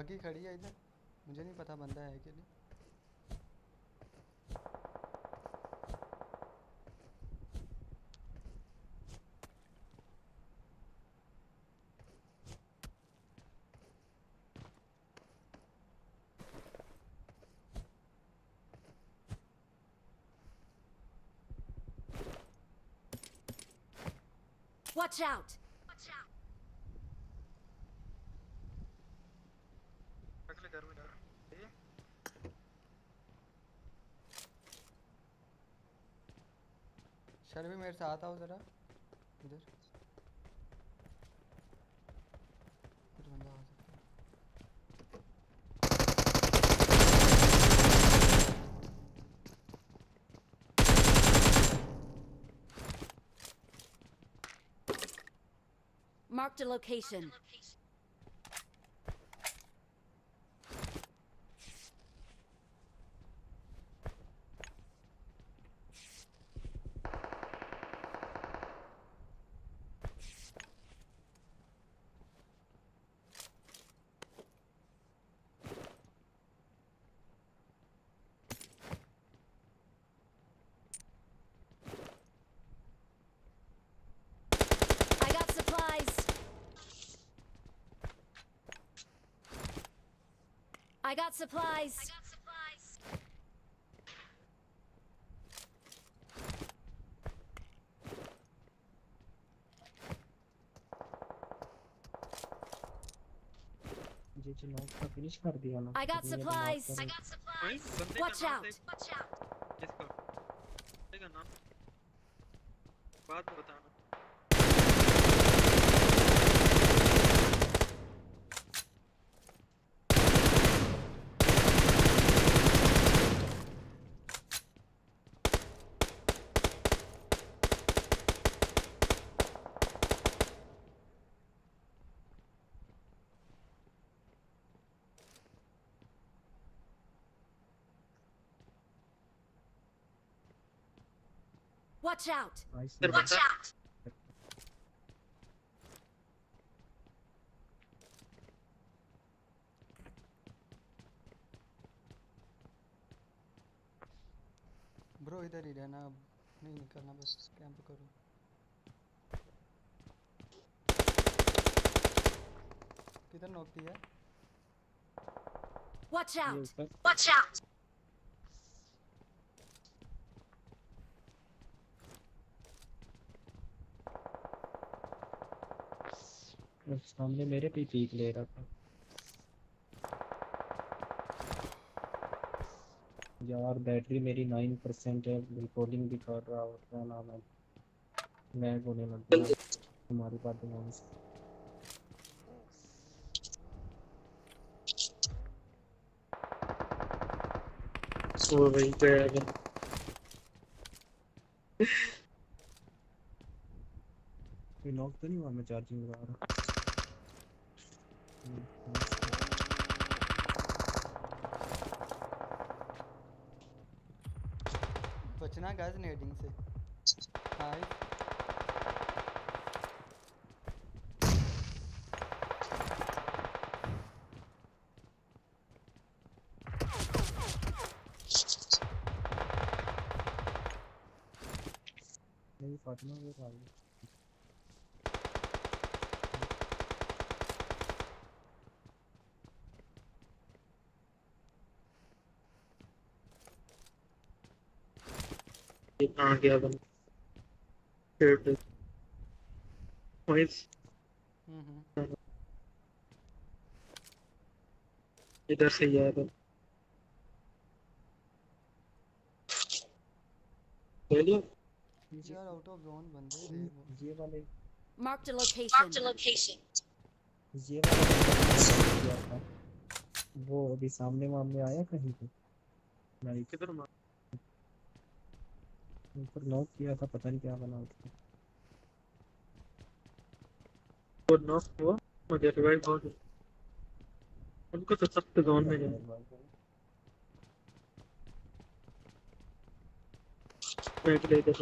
बग्गी खड़ी है इधर मुझे नहीं पता बंदा है कि नहीं Watch out! अगले घर में शर्मी मेरे साथ आओ ज़रा। इधर। कुछ बंदा आ सकता है। Marked a location. I got supplies. G G knock का फिनिश कर दिया ना I got अभी ये तो knock supplies. करो। वही बंदे Watch का नाम out. देख इसका बंदे का नाम बात बताना Watch out! Nice इधर name. बंदा out! ब्रो इधर ही रहना अब नहीं निकलना बस कैंप करो किधर नॉक दिया है Watch ये out! ऊपर Watch out! सामने मेरे पे पीक ले रहा था। यार बैटरी मेरी नाइन परसेंट है रिकॉर्डिंग भी कर रहा और क्या नाम है? लैग होने लग गया तुम्हारी बात ध्यान से। सो भाई गया कोई नॉक तो नहीं हुआ? मैं चार्जिंग लगा रहा। हूँ। बचना गैस नेटिंग से। हाय नहीं फातिमा वो गई ये कहाँ गया पेड़ पे वही इधर से ही आया था लिया यार आउट ऑफ़ जोन बंदे ये वाले Marked a location. location. ये वाला किया था वो अभी सामने वामने आया कहीं पे नहीं किधर मार ऊपर लॉक किया था, पता नहीं क्या बना उसको वो नॉक हुआ, मुझे रिवाइव हो गया उनको तो सख्त जोन में जाना बैठ ले इधर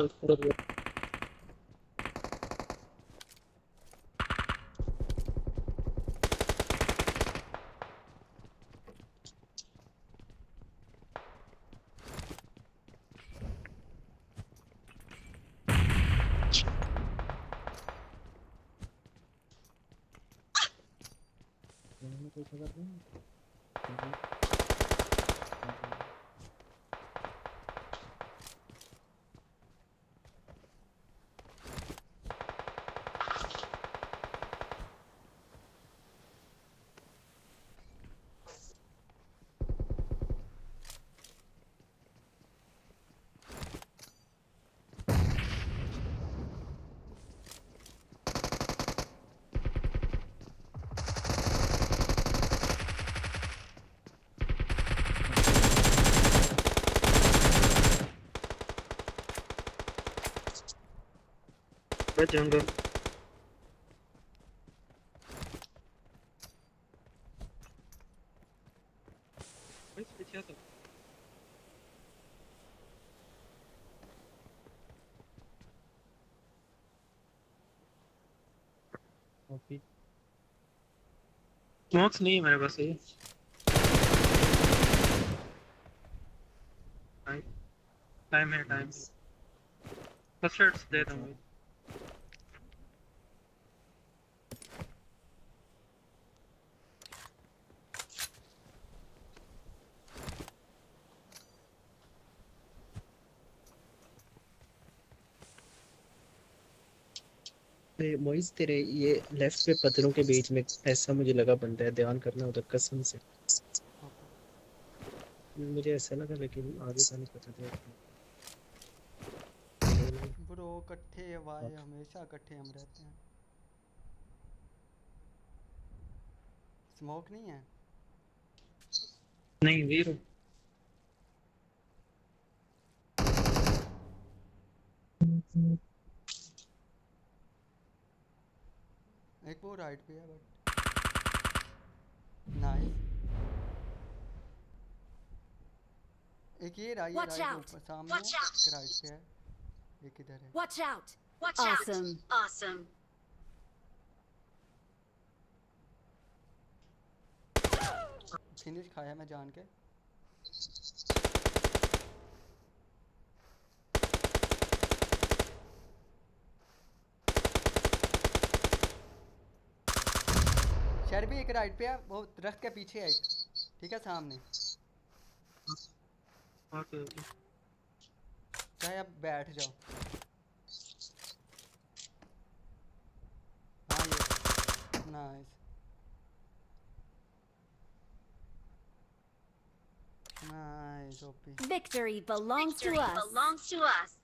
से उधर ले। कुछ तो कॉपी स्मोक्स नहीं है मेरे पास ये टाइम है टाइम फ़र्स्ट दे दूँगा मोइस तेरे ये लेफ़्ट पे पत्थरों के बीच में ऐसा मुझे लगा बंदा है ध्यान करना उधर कसम से। मुझे ऐसा लगा लेकिन आगे का नहीं पता था ब्रो इकट्ठे वाए हमेशा इकट्ठे हम रहते हैं। स्मोक नहीं है? नहीं वीर। एक वो राइट पे है बट नाइस एक ये ये रहा out! ऊपर सामने है! एक राइट पे है एक इधर है out! Watch Awesome. out! Awesome. Finish खाया मैं जान के शर भी एक राइट पे है वो दरख्त के पीछे है ठीक है सामने। चाहे आप बैठ जाओ। हाँ ये nice nice OP Victory belongs Victory to us. belongs to us.